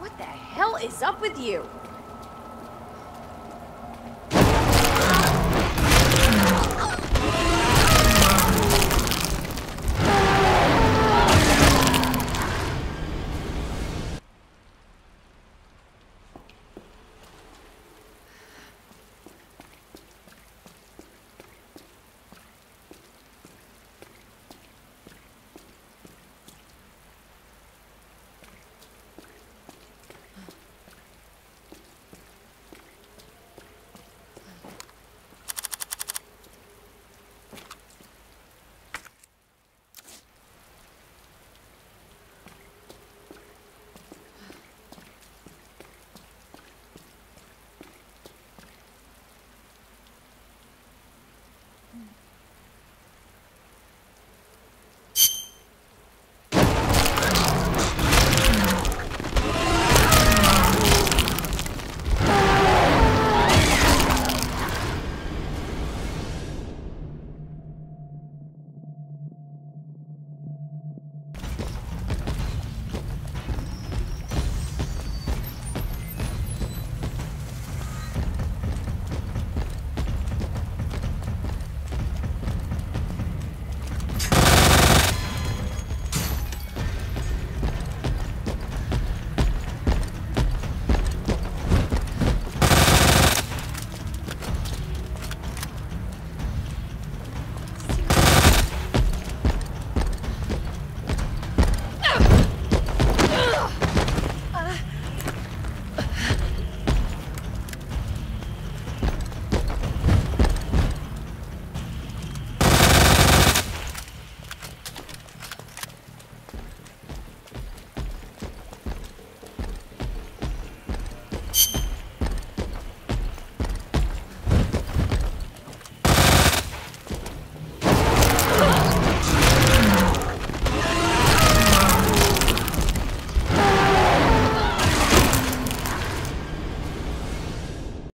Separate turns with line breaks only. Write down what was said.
What the hell is up with you?